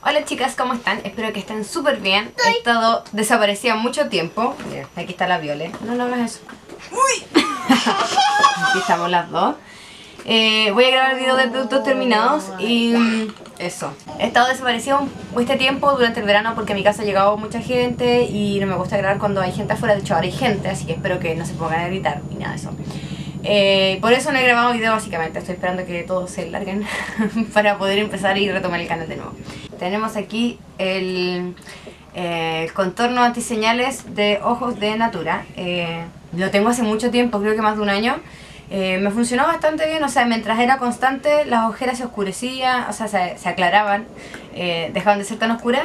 Hola chicas, ¿cómo están? Espero que estén súper bien. He estado desaparecida mucho tiempo. Aquí está la Viole. No, no hagas eso. ¡Uy! aquí estamos las dos. Eh, voy a grabar el video de productos terminados y mm, eso. He estado desaparecido este tiempo durante el verano porque a mi casa ha llegado mucha gente y no me gusta grabar cuando hay gente afuera. De hecho, ahora hay gente, así que espero que no se pongan a gritar ni nada de eso. Eh, por eso no he grabado video básicamente, estoy esperando que todos se larguen para poder empezar y retomar el canal de nuevo. Tenemos aquí el, eh, contorno antiseñales de ojos de Natura. Eh, lo tengo hace mucho tiempo, creo que más de un año. me funcionó bastante bien, o sea, mientras era constante las ojeras se oscurecían, o sea, se, se aclaraban, dejaban de ser tan oscuras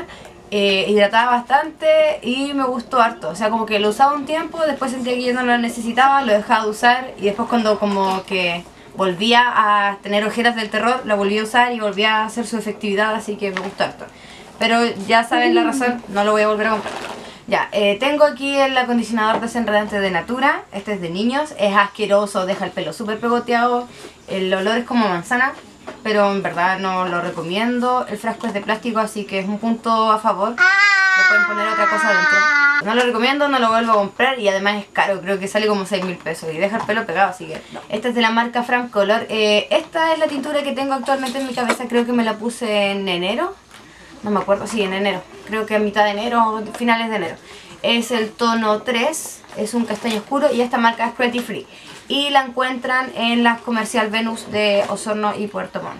eh, hidrataba bastante y me gustó harto. O sea, como que lo usaba un tiempo, después sentía que yo no lo necesitaba, lo dejaba de usar y después cuando como que volvía a tener ojeras del terror, lo volví a usar y volvía a hacer su efectividad, así que me gustó harto. Pero ya saben la razón, no lo voy a volver a comprar. Ya, eh, tengo aquí el acondicionador desenredante de Natura, este es de niños, es asqueroso, deja el pelo súper pegoteado, el olor es como manzana, pero en verdad no lo recomiendo. El frasco es de plástico, así que es un punto a favor. Le pueden poner otra cosa dentro. No lo recomiendo, no lo vuelvo a comprar y además es caro, creo que sale como 6 mil pesos y deja el pelo pegado, así que. Esta es de la marca Frank Color. Eh, esta es la tintura que tengo actualmente en mi cabeza, creo que me la puse en enero. No me acuerdo, sí, en enero. Creo que a mitad de enero, finales de enero. Es el tono 3, es un castaño oscuro y esta marca es Cruelty Free y la encuentran en la comercial Venus de Osorno y Puerto Montt.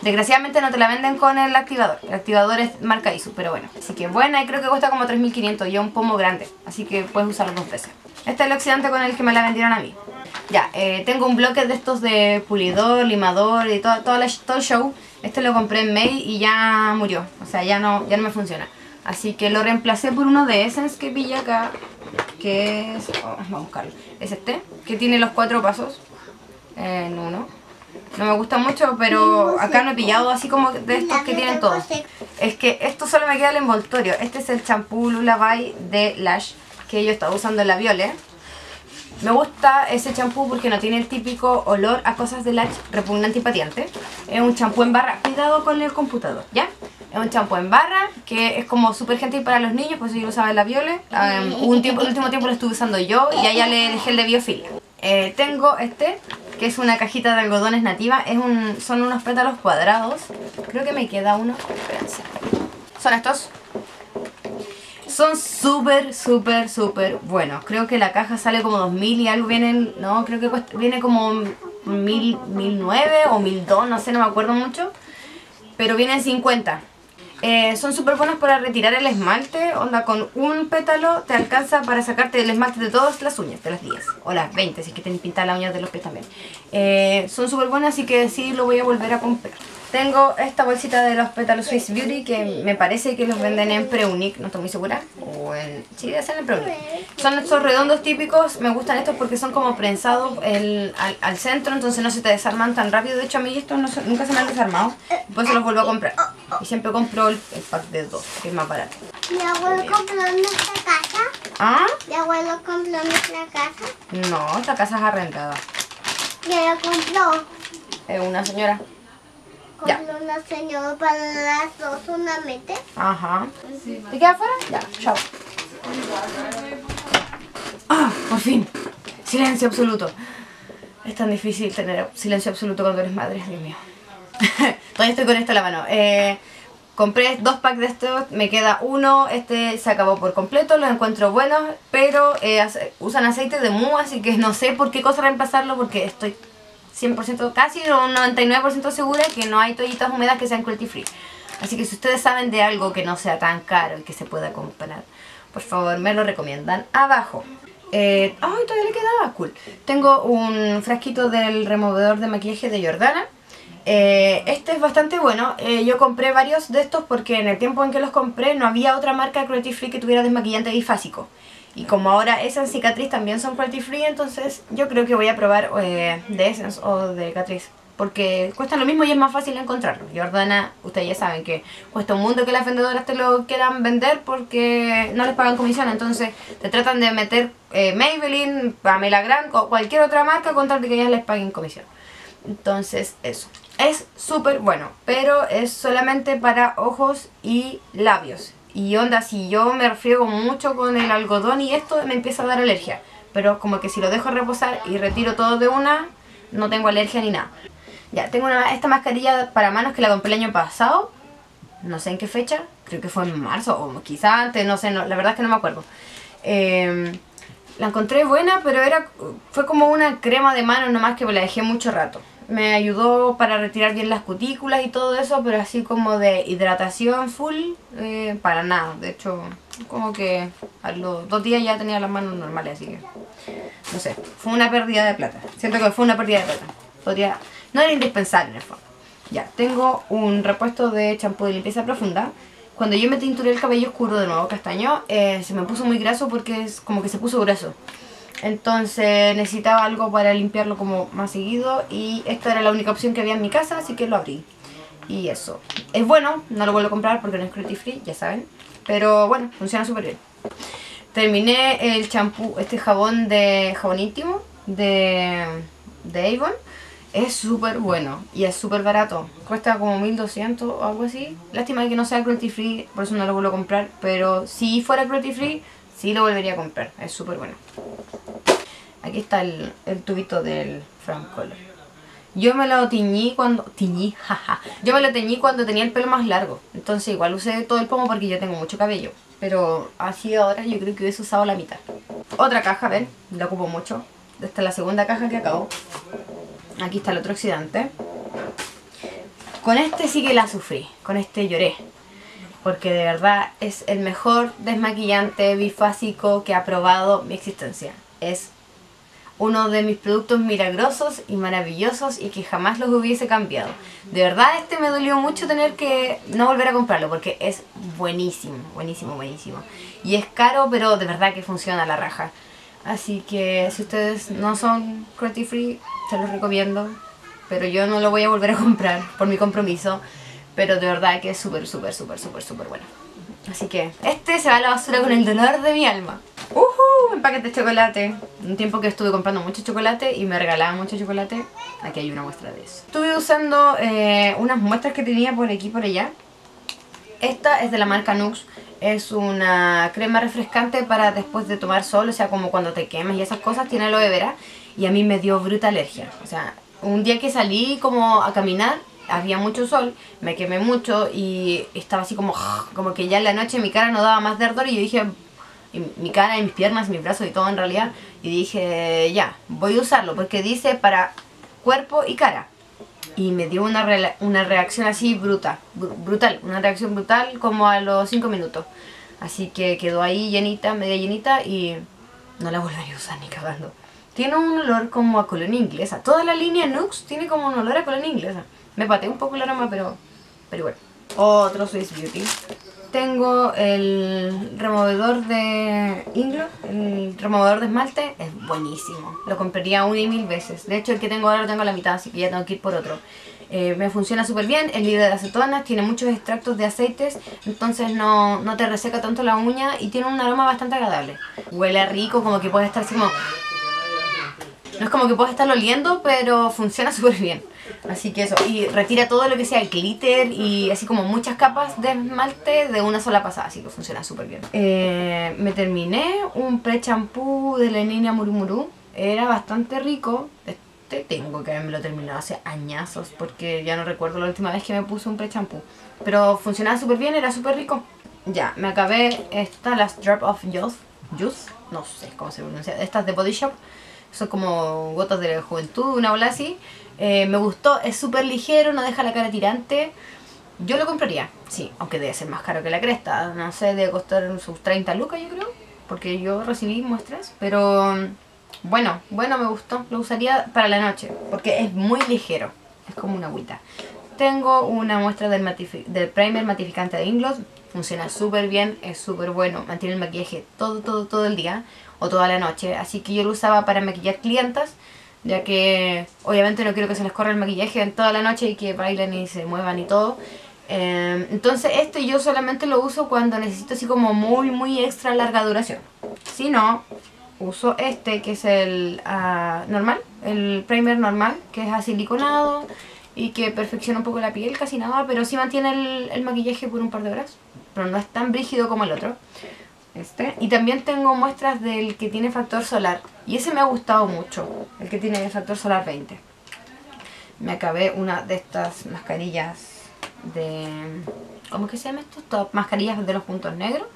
Desgraciadamente no te la venden con el activador, el activador es marca ISO, pero bueno. Así que buena y creo que cuesta como 3.500 y es un pomo grande, así que puedes usarlo dos veces. Este es el oxidante con el que me la vendieron a mí. Ya, eh, tengo un bloque de estos de pulidor, limador y todo, todo, todo el show. Este lo compré en May y ya murió, o sea, ya no, ya no me funciona. Así que lo reemplacé por uno de Essence que pilla acá, que es, oh, vamos a buscarlo, es este, que tiene los cuatro pasos en uno. No me gusta mucho, pero acá no he pillado así como de estos que tienen todos. Es que esto solo me queda el envoltorio. Este es el champú Lullaby de Lash que yo estaba usando en la Viole. Me gusta ese champú porque no tiene el típico olor a cosas de Lash repugnante y patiente. Es un champú en barra. Cuidado con el computador, ¿ya? Es un champú en barra que es como súper gentil para los niños, pues yo lo usaba en la Viole. Um, un el último tiempo lo estuve usando yo y a ella le dejé el de biofilia. Eh, tengo este, que es una cajita de algodones nativa. Es un, son unos pétalos cuadrados. Creo que me queda uno. Espérense. Son estos. Son súper, súper, súper buenos. Creo que la caja sale como 2000 y algo vienen... No, creo que viene como 1000, 1009 o 1002, no sé, no me acuerdo mucho. Pero vienen 50. Eh, son súper buenos para retirar el esmalte, onda con un pétalo te alcanza para sacarte el esmalte de todas las uñas, de las 10 o las 20 si es que tenéis pintadas las uñas de los pies también. Eh, son súper buenas así que sí lo voy a volver a comprar. Tengo esta bolsita de los pétalos Swiss Beauty que me parece que los venden en Preunic, no estoy muy segura. O en... Sí, debe ser en Preunic. Son estos redondos típicos, me gustan estos porque son como prensados el, al, centro, entonces no se te desarman tan rápido. De hecho a mí estos nunca se me han desarmado, por eso los vuelvo a comprar. Y siempre compro el, pack de dos, que es más barato. ¿Mi abuelo compró en nuestra casa? ¿Ah? ¿Mi abuelo compró en nuestra casa? No, esta casa es arrendada. ¿Quién la compró? Es una señora. Compró una señora para las dos solamente. Ajá. ¿Te queda afuera? Ya, chao. ¡Ah! Por fin. Silencio absoluto. Es tan difícil tener silencio absoluto cuando eres madre, Dios mío. Todavía estoy con esto en la mano. Eh, compré dos packs de estos, me queda uno, este se acabó por completo, los encuentro buenos, pero eh, usan aceite de mu, así que no sé por qué cosa reemplazarlo porque estoy 100%, casi un 99% segura que no hay toallitas húmedas que sean cruelty free. Así que si ustedes saben de algo que no sea tan caro y que se pueda comprar, por favor me lo recomiendan abajo. Eh, ¡Ay, todavía le quedaba! Cool. Tengo un frasquito del removedor de maquillaje de Jordana. Eh, este es bastante bueno. Eh, yo compré varios de estos porque en el tiempo en que los compré no había otra marca cruelty free que tuviera desmaquillante bifásico. Y como ahora Essence y Catrice también son cruelty free, entonces yo creo que voy a probar eh, de Essence o de Catrice. Porque cuestan lo mismo y es más fácil encontrarlo. Jordana, ustedes ya saben que cuesta un mundo que las vendedoras te lo quieran vender porque no les pagan comisión. Entonces te tratan de meter eh, Maybelline, Pamela Grant o cualquier otra marca con tal de que ellas les paguen comisión. Entonces, eso. Es súper bueno, pero es solamente para ojos y labios. Y onda, si yo me refriego mucho con el algodón y esto, me empieza a dar alergia. Pero como que si lo dejo reposar y retiro todo de una, no tengo alergia ni nada. Ya, tengo esta mascarilla para manos que la compré el año pasado. No sé en qué fecha. Creo que fue en marzo o quizá antes, no sé, la verdad es que no me acuerdo. Em, la encontré buena, pero era fue como una crema de manos nomás que me la dejé mucho rato me ayudó para retirar bien las cutículas y todo eso, pero así como de hidratación full, eh, para nada. De hecho, como que a los dos días ya tenía las manos normales, así que no sé, fue una pérdida de plata. Siento que fue una pérdida de plata. Podría, no era indispensable en el fondo. Ya, tengo un repuesto de champú de limpieza profunda. Cuando yo me tinturé el cabello oscuro de nuevo castaño, eh, se me puso muy graso porque es como que se puso grueso. Entonces necesitaba algo para limpiarlo como más seguido y esta era la única opción que había en mi casa, así que lo abrí. Y eso. Es bueno, no lo vuelvo a comprar porque no es cruelty free, ya saben. Pero bueno, funciona súper bien. Terminé el champú, este jabón de jabón íntimo de, de Avon. Es súper bueno y es súper barato. Cuesta como 1200 o algo así. Lástima que no sea cruelty free, por eso no lo vuelvo a comprar. Pero si fuera cruelty free, sí lo volvería a comprar. Es súper bueno. Aquí está el, tubito del Frank Color. Yo me lo tiñí cuando... Tiñí, jaja. Yo me lo teñí cuando tenía el pelo más largo. Entonces igual usé todo el pomo porque yo tengo mucho cabello. Pero así ahora yo creo que hubiese usado la mitad. Otra caja, ven, la ocupo mucho. Esta es la segunda caja que acabo. Aquí está el otro oxidante. Con este sí que la sufrí. Con este lloré. Porque de verdad es el mejor desmaquillante bifásico que ha probado mi existencia. Es uno de mis productos milagrosos y maravillosos y que jamás los hubiese cambiado. De verdad este me dolió mucho tener que no volver a comprarlo porque es buenísimo, buenísimo, buenísimo. Y es caro pero de verdad que funciona la raja. Así que si ustedes no son cruelty free, se los recomiendo. Pero yo no lo voy a volver a comprar por mi compromiso. Pero de verdad que es súper, súper, súper, súper, súper bueno. Así que este se va a la basura con el dolor de mi alma. Un paquete de chocolate. Un tiempo que estuve comprando mucho chocolate y me regalaban mucho chocolate. Aquí hay una muestra de eso. Estuve usando eh, unas muestras que tenía por aquí por allá. Esta es de la marca Nux. Es una crema refrescante para después de tomar sol, o sea, como cuando te quemas y esas cosas. Tiene aloe vera y a mí me dio bruta alergia. O sea, un día que salí como a caminar, había mucho sol, me quemé mucho y estaba así como, como que ya en la noche mi cara no daba más de ardor y yo dije, mi cara y mis piernas, mis brazos y todo en realidad. Y dije, ya, voy a usarlo porque dice para cuerpo y cara. Y me dio una, una reacción así brutal, brutal, una reacción brutal como a los 5 minutos. Así que quedó ahí llenita, media llenita y no la volvería a usar ni cagando. Tiene un olor como a colonia inglesa. Toda la línea Nux tiene como un olor a colonia inglesa. Me pateé un poco el aroma, pero, pero bueno. Otro Swiss Beauty tengo el removedor de Inglo, el removedor de esmalte, es buenísimo. Lo compraría una y mil veces. De hecho, el que tengo ahora lo tengo a la mitad, así que ya tengo que ir por otro. Eh, me funciona súper bien, el líder de acetonas, tiene muchos extractos de aceites, entonces no, no te reseca tanto la uña y tiene un aroma bastante agradable. Huele rico, como que puedes estar así como... No es como que puedes estarlo oliendo, pero funciona súper bien. Así que eso, y retira todo lo que sea glitter y así como muchas capas de esmalte de una sola pasada, así que funciona súper bien. Eh, me terminé un pre-champú de la línea Murumuru, era bastante rico. Este tengo que haberme lo terminado hace añazos porque ya no recuerdo la última vez que me puse un pre-champú. Pero funcionaba súper bien, era súper rico. Ya, me acabé esta, las Drop of Youth, Juice, no sé cómo se pronuncia, estas de Body Shop. Son como gotas de juventud, una bola así. Eh, me gustó, es súper ligero, no deja la cara tirante. Yo lo compraría, sí, aunque debe ser más caro que la cresta. No sé, debe costar sus 30 lucas yo creo, porque yo recibí muestras. Pero bueno, bueno, me gustó. Lo usaría para la noche, porque es muy ligero. Es como una agüita. Tengo una muestra del, del primer matificante de Ingloss. Funciona súper bien, es súper bueno. Mantiene el maquillaje todo, todo, todo el día o toda la noche. Así que yo lo usaba para maquillar clientas ya que obviamente no quiero que se les corra el maquillaje en toda la noche y que bailen y se muevan y todo. Em, entonces este yo solamente lo uso cuando necesito así como muy muy extra larga duración. Si no, uso este que es el ah, normal, el primer normal, que es asiliconado y que perfecciona un poco la piel, casi nada, pero sí mantiene el, el maquillaje por un par de horas, pero no es tan brígido como el otro. Este. Y también tengo muestras del que tiene factor solar. Y ese me ha gustado mucho. El que tiene factor solar 20. Me acabé una de estas mascarillas de... ¿Cómo que se llama esto? Estas mascarillas de los puntos negros.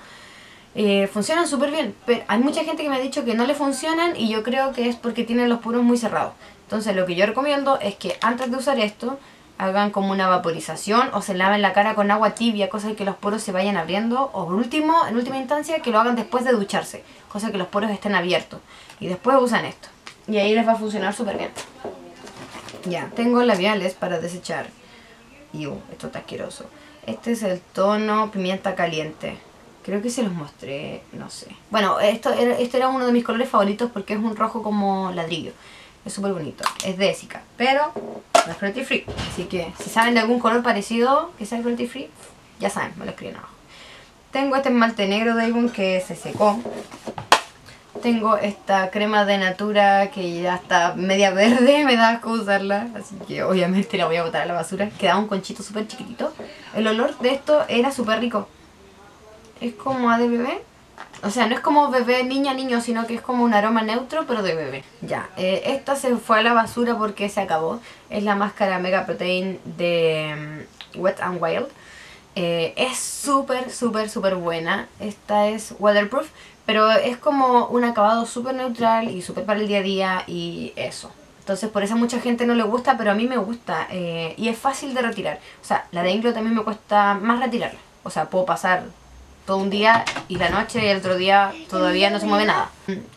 Eh, funcionan súper bien. Pero hay mucha gente que me ha dicho que no le funcionan y yo creo que es porque tienen los poros muy cerrados. Entonces lo que yo recomiendo es que antes de usar esto hagan como una vaporización o se laven la cara con agua tibia, cosa de que los poros se vayan abriendo o por último, en última instancia, que lo hagan después de ducharse, cosa que los poros estén abiertos y después usan esto y ahí les va a funcionar súper bien. Ya, tengo labiales para desechar. Y esto está asqueroso. Este es el tono pimienta caliente. Creo que se los mostré, no sé. Bueno, esto este era uno de mis colores favoritos porque es un rojo como ladrillo. Es súper bonito. Es de Essica. Pero no es cruelty free. Así que si saben de algún color parecido que sea cruelty free, ya saben, me lo escriben abajo. Tengo este esmalte negro de Avon que se secó. Tengo esta crema de Natura que ya está media verde, me da asco usarla. Así que obviamente la voy a botar a la basura. Queda un conchito súper chiquitito. El olor de esto era súper rico. Es como a de bebé, o sea, no es como bebé, niña, niño, sino que es como un aroma neutro, pero de bebé. Ya, eh, esta se fue a la basura porque se acabó. Es la máscara Mega Protein de mm, Wet n Wild. Eh, es súper, súper, súper buena. Esta es waterproof, pero es como un acabado súper neutral y súper para el día a día y eso. Entonces por eso a mucha gente no le gusta, pero a mí me gusta. Eh, y es fácil de retirar. O sea, la de Inglo también me cuesta más retirarla. O sea, puedo pasar todo un día y la noche y el otro día todavía no se mueve nada.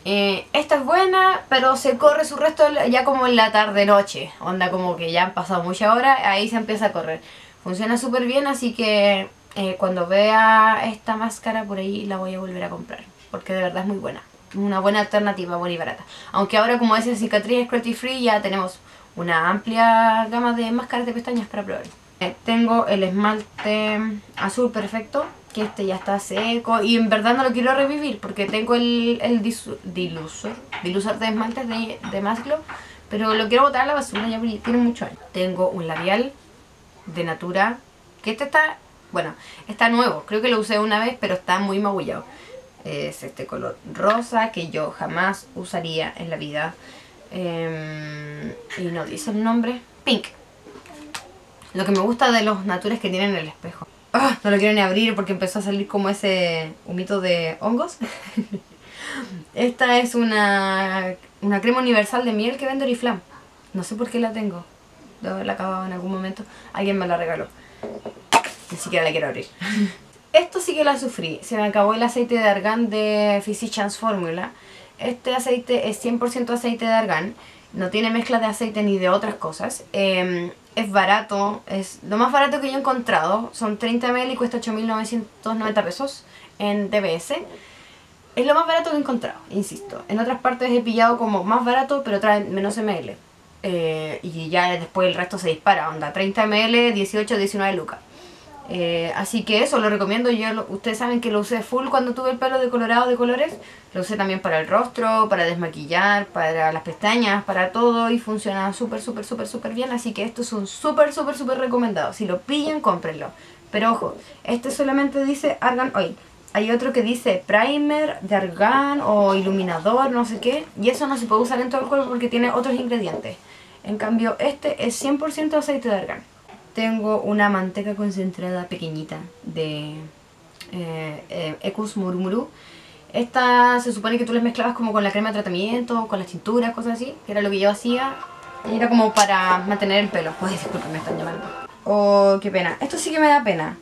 Eh, esta es buena, pero se corre su resto ya como en la tarde-noche. Onda como que ya han pasado muchas horas, ahí se empieza a correr. Funciona súper bien, así que eh, cuando vea esta máscara por ahí la voy a volver a comprar. Porque de verdad es muy buena. Una buena alternativa, buena y barata. Aunque ahora como es cicatriz es cruelty free ya tenemos una amplia gama de máscaras de pestañas para probar. Eh, tengo el esmalte azul perfecto que este ya está seco y en verdad no lo quiero revivir porque tengo el, el dilusor, de esmaltes de, de pero lo quiero botar a la basura ya tiene mucho años. Tengo un labial de Natura, que este está, bueno, está nuevo, creo que lo usé una vez pero está muy magullado. Es este color rosa que yo jamás usaría en la vida. Em, y no dice el nombre. Pink. Lo que me gusta de los natures que tienen el espejo. Ah, no lo quiero ni abrir porque empezó a salir como ese humito de hongos. Esta es una, una crema universal de miel que vende Oriflame. No sé por qué la tengo. Debo haberla acabado en algún momento. Alguien me la regaló. Ni siquiera la quiero abrir. Esto sí que la sufrí. Se me acabó el aceite de argán de Physicians Formula. Este aceite es 100% aceite de argán. No tiene mezcla de aceite ni de otras cosas. Eh, es barato, es lo más barato que yo he encontrado. Son 30 ml y cuesta 8.990 pesos en DBS. Es lo más barato que he encontrado, insisto. En otras partes he pillado como más barato, pero trae menos ml. Eh, y ya después el resto se dispara, onda 30 ml, 18, 19 lucas. Eh, así que eso lo recomiendo. Yo, ustedes saben que lo usé full cuando tuve el pelo decolorado de colores. Lo usé también para el rostro, para desmaquillar, para las pestañas, para todo. Y funciona súper, súper, súper, súper bien. Así que estos son súper, súper, súper recomendados. Si lo pillan, cómprenlo. Pero ojo, este solamente dice Argan Oil. Hay otro que dice primer de argan o iluminador, no sé qué. Y eso no se puede usar en todo el cuerpo porque tiene otros ingredientes. En cambio, este es 100% aceite de argán tengo una manteca concentrada pequeñita de eh, eh, Ecus Murmuru. Esta se supone que tú las mezclabas como con la crema de tratamiento, con las tinturas, cosas así, que era lo que yo hacía. Y era como para mantener el pelo. Ay, disculpen, me están llamando. Oh, qué pena. Esto sí que me da pena.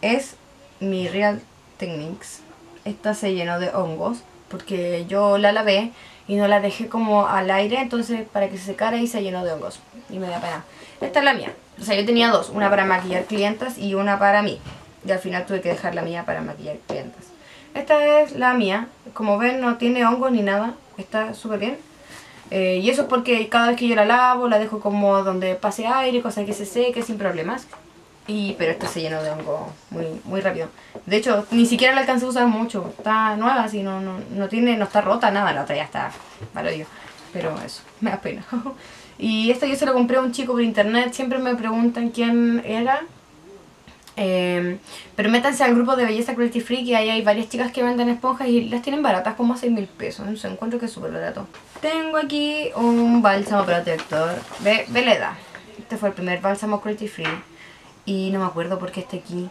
Es mi Real Techniques. Esta se llenó de hongos porque yo la lavé y no la dejé como al aire, entonces para que se secara y se llenó de hongos. Y me da pena. Esta es la mía. O sea, yo tenía dos, una para maquillar clientas y una para mí. Y al final tuve que dejar la mía para maquillar clientas. Esta es la mía. Como ven, no tiene hongos ni nada. Está súper bien. Eh, y eso es porque cada vez que yo la lavo, la dejo como donde pase aire, cosa que se seque sin problemas. Y, pero esto se llenó de hongo muy, muy rápido. De hecho, ni siquiera la alcancé a usar mucho. Está nueva, así, no, no, no, tiene, no está rota, nada. La otra ya está para Pero eso, me da pena. y esto yo se lo compré a un chico por internet. Siempre me preguntan quién era. Eh, pero métanse al grupo de Belleza Cruelty Free, que ahí hay varias chicas que venden esponjas y las tienen baratas, como a 6 mil pesos. No encuentro que es súper barato. Tengo aquí un bálsamo protector de Veleda. Este fue el primer bálsamo cruelty free. Y no me acuerdo por qué está aquí.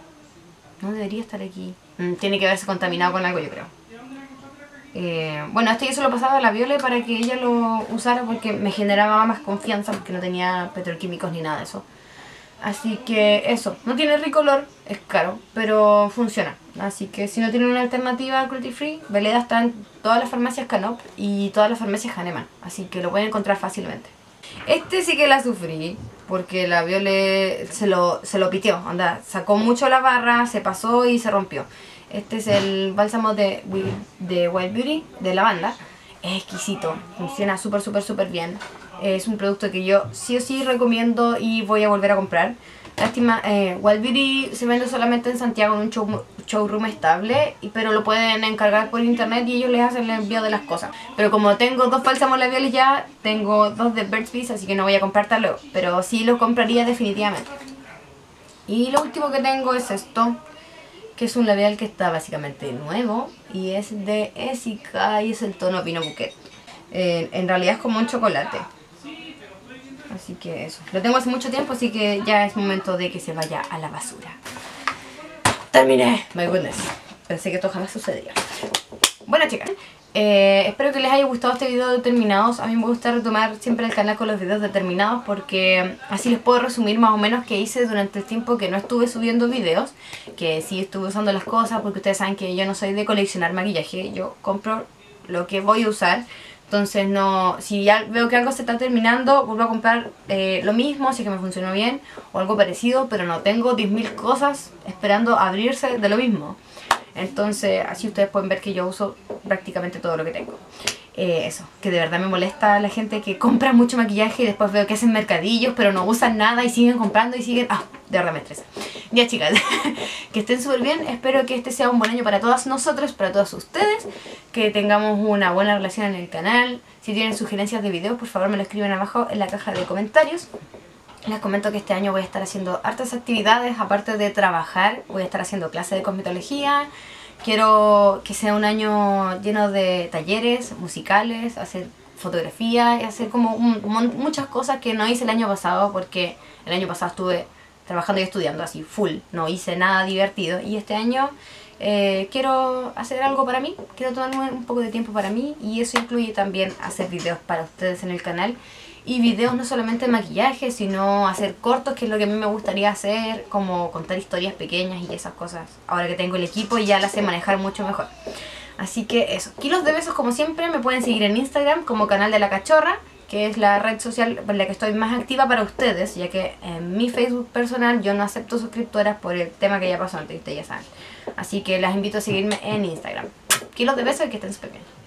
No debería estar aquí. Mm, tiene que haberse contaminado con algo, yo creo. Eh, bueno, este yo se lo pasaba a la Viole para que ella lo usara porque me generaba más confianza porque no tenía petroquímicos ni nada de eso. Así que eso, no tiene ricolor, es caro, pero funciona. Así que si no tienen una alternativa al cruelty free, Veleda está en todas las farmacias Canop y todas las farmacias Hahnemann. Así que lo pueden encontrar fácilmente. Este sí que la sufrí, porque la Viole se lo, se lo pitió, anda, sacó mucho la barra, se pasó y se rompió. Este es el bálsamo de, de Wild Beauty, de lavanda. Es exquisito, funciona súper, súper, súper bien. Es un producto que yo sí o sí recomiendo y voy a volver a comprar. Lástima, eh, Wild Beauty se vende solamente en Santiago en un showroom estable, pero lo pueden encargar por internet y ellos les hacen el envío de las cosas. Pero como tengo dos bálsamos labiales ya, tengo dos de Burt's Bees, así que no voy a comprar tal luego. Pero sí lo compraría definitivamente. Y lo último que tengo es esto, que es un labial que está básicamente nuevo y es de Esica y es el tono Pino Bouquet. Eh, en realidad es como un chocolate. Así que eso. Lo tengo hace mucho tiempo, así que ya es momento de que se vaya a la basura. Terminé. My goodness. Pensé que esto jamás sucedería. Bueno chicas, eh, espero que les haya gustado este video de. A mí me gusta retomar siempre el canal con los videos determinados porque así les puedo resumir más o menos qué hice durante el tiempo que no estuve subiendo videos. Que sí estuve usando las cosas porque ustedes saben que yo no soy de coleccionar maquillaje. Yo compro lo que voy a usar. Entonces no, si ya veo que algo se está terminando, vuelvo a comprar eh, lo mismo, si que me funcionó bien, o algo parecido, pero no tengo 10.000 cosas esperando abrirse de lo mismo. Entonces así ustedes pueden ver que yo uso prácticamente todo lo que tengo. Eh, eso, que de verdad me molesta la gente que compra mucho maquillaje y después veo que hacen mercadillos pero no usan nada y siguen comprando y siguen... Ah, de verdad me estresa. Ya chicas, que estén súper bien, espero que este sea un buen año para todas nosotros, para todos ustedes, que tengamos una buena relación en el canal. Si tienen sugerencias de videos, por favor me lo escriben abajo en la caja de comentarios. Les comento que este año voy a estar haciendo hartas actividades, aparte de trabajar, voy a estar haciendo clases de cosmetología, Quiero que sea un año lleno de talleres musicales, hacer fotografía y hacer como muchas cosas que no hice el año pasado porque el año pasado estuve trabajando y estudiando así full, no hice nada divertido. Y este año eh, quiero hacer algo para mí, quiero tomarme un poco de tiempo para mí y eso incluye también hacer videos para ustedes en el canal y videos no solamente de maquillaje, sino hacer cortos, que es lo que a mí me gustaría hacer, como contar historias pequeñas y esas cosas. Ahora que tengo el equipo ya las sé manejar mucho mejor. Así que eso. Kilos de besos como siempre, me pueden seguir en Instagram como canal de la cachorra, que es la red social por la que estoy más activa para ustedes, ya que en mi Facebook personal yo no acepto suscriptoras por el tema que ya pasó antes, ustedes ya saben. Así que las invito a seguirme en Instagram. Kilos de besos y que estén súper bien.